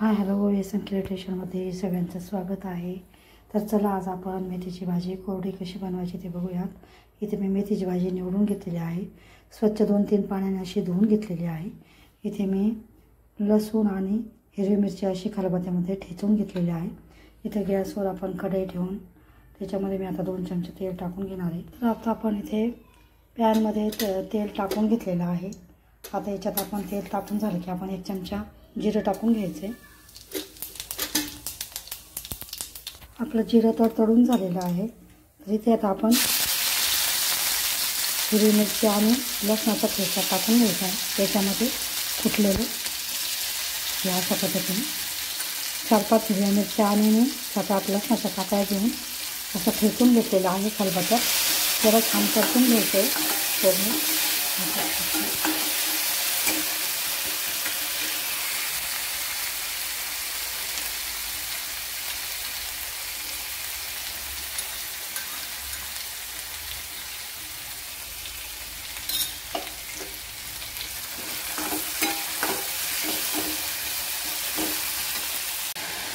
हाय hello S M क्रिएटेशनमध्ये सगळ्यांचं स्वागत आहे. तर चला आज आपण मेथीची भाजी कोरडी कशी बनवायची ते बघूयात. इथे मी मेथीची भाजी निवडून घेतलेली आहे. स्वच्छ दोन तीन पाण्याने अशी धुवून घेतलेली आहे. इथे मी लसूण आणि हिरवी मिरची अशी खलबत्यामध्ये ठेचून घेतलेली आहे. इथे गॅसवर आपण कढई ठेवून त्याच्यामध्ये मी आता दोन चमचे तेल टाकून घेणार आहे. तर आता आपण इथे पॅनमध्ये तेल टाकून घेतलेलं आहे. आता याच्यात आपण तेल टाकून झालं की आपण एक चमचा जिरं टाकून घ्यायचे. आपलं जिरं तर तळून झालेलं आहे. तर इथे आता आपण हिरवी मिरची आणि लसणाचा ठेचा टाकून घ्यायचा आहे. त्याच्यामध्ये फुटलेलं या अशा पद्धतीने चार पाच हिरव्या मिरच्या आणि मी सात आठ लसणाचा काट्या घेऊन असं ठेचून घेतलेलं आहे खलबत्यात जरा छान परतून घ्यायचं आहे. पूर्ण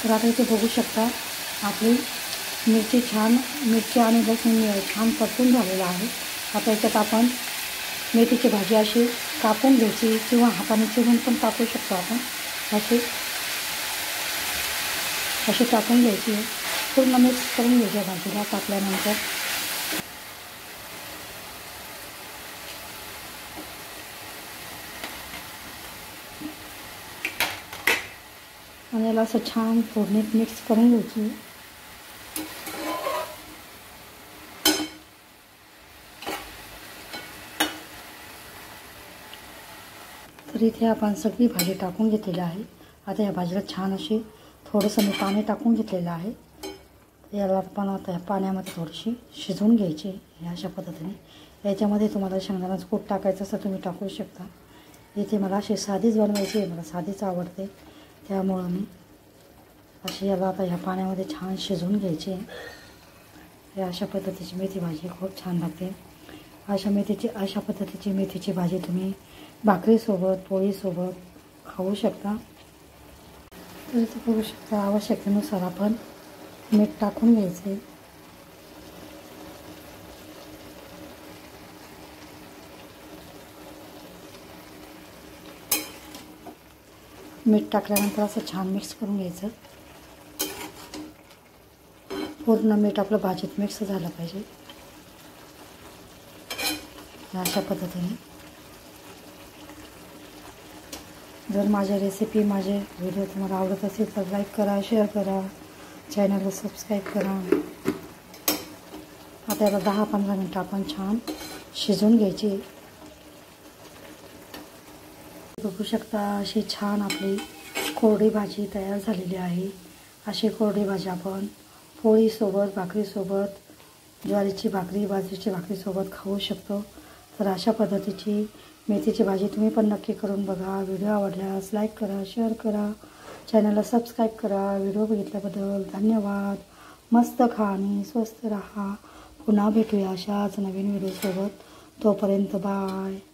तर आता इथे बघू शकता. आपली मिरची छान मिरची आणि लसूण छान परतून झालेलं आहे. आता याच्यात आपण मेथीची भाजी अशी कापून घ्यायची किंवा हाताने चिरून पण टाकू शकतो आपण. अशी अशी टाकून घ्यायची. पूर्ण मिक्स करून घ्यायची भाजीला टाकल्यानंतर आणि याला असं छान फोडणीत मिक्स करून घ्यायची. तर इथे आपण सगळी भाजी टाकून घेतलेली आहे. आता या भाजीला छान अशी थोडंसं मी पाणी टाकून घेतलेलं आहे. याला पण आता या पाण्यामध्ये थोडीशी शिजवून घ्यायची हे अशा पद्धतीने. याच्यामध्ये तुम्हाला शेंगदाण्याचं कूट टाकायचं असं तुम्ही टाकू शकता. इथे मला अशी साधीच बनवायची आहे. मला साधीच आवडते. त्यामुळं मी अशी याला आता ह्या पाण्यामध्ये छान शिजवून घ्यायची. हे अशा पद्धतीची मेथी भाजी खूप छान लागते. अशा मेथीची अशा पद्धतीची मेथीची भाजी तुम्ही भाकरीसोबत पोळीसोबत खाऊ शकता. तर इथे शकता आवश्यकतेनुसार आपण मीठ टाकून घ्यायचे. मीठ टाकल्यानंतर असं छान मिक्स करून घ्यायचं. पूर्ण मीठ आपलं भाजीत मिक्स झालं पाहिजे. अशा पद्धतीने. जर माझ्या रेसिपी माझे व्हिडिओ तुम्हाला आवडत असेल तर लाईक करा शेअर करा. चॅनलला सबस्क्राईब करा. आता याला दहा पंधरा मिनटं आपण छान शिजवून घ्यायची. बघू शकता अशी छान आपली कोरडी भाजी तयार झालेली आहे. अशी कोरडी भाजी आपण पोळीसोबत भाकरीसोबत ज्वारीची भाकरी बाजरीची भाकरीसोबत खाऊ शकतो. तर अशा पद्धतीची मेथीची भाजी तुम्ही पण नक्की करून बघा. व्हिडिओ आवडल्यास लाईक करा शेअर करा. चॅनलला सबस्क्राईब करा. व्हिडिओ बघितल्याबद्दल धन्यवाद. मस्त खा आणि स्वस्त राहा. पुन्हा भेटूया अशाच नवीन व्हिडिओसोबत. तोपर्यंत बाय.